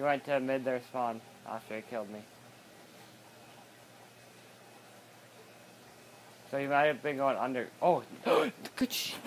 He went to mid their spawn after he killed me. So he might have been going under. Oh, good shit.